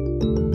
Música